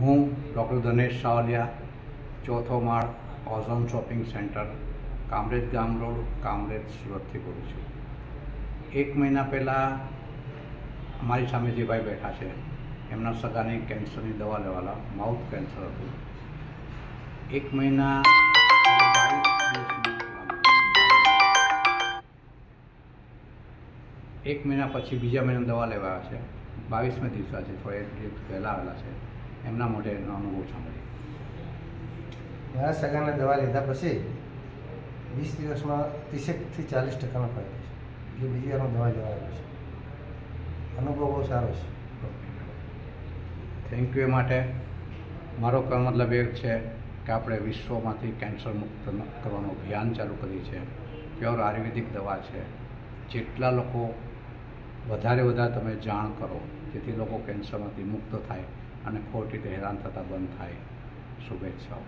હું ડૉક્ટર ધનેશ સાવલિયા, ચોથો માળ ઓઝોન શોપિંગ સેન્ટર, કામરેજ ગામ રોડ, કામરેજ સુરતથી બોલું છું. એક મહિના પહેલાં અમારી સામે જે ભાઈ બેઠા છે, એમના સગાની કેન્સરની દવા લેવાલા માઉથ કેન્સર હતું. એક મહિના એક મહિના પછી બીજા મહિના દવા લેવા આવ્યા છે. બાવીસમે દિવસે છે થોડે દિવસ પહેલાં આવેલા છે. એમના માટે એનો અનુભવ સાંભળી મારા સગાને દવા લીધા પછી વીસ દિવસમાં ત્રીસેકથી ચાલીસ ટકાનો ફાયદો છે. એટલે બીજી વાર હું દવા લેવા આવ્યો છું. અનુભવ બહુ સારો છે. થેન્ક યુ એ માટે. મારો કહેવાનો મતલબ એ છે કે આપણે વિશ્વમાંથી કેન્સર મુક્ત કરવાનું અભિયાન ચાલુ કર્યું છે. પ્યોર આયુર્વેદિક દવા છે. જેટલા લોકો વધારે વધારે તમે જાણ કરો જેથી લોકો કેન્સરમાંથી મુક્ત થાય અને ખોટી રીતે હેરાન થતાં બંધ થાય. શુભેચ્છાઓ.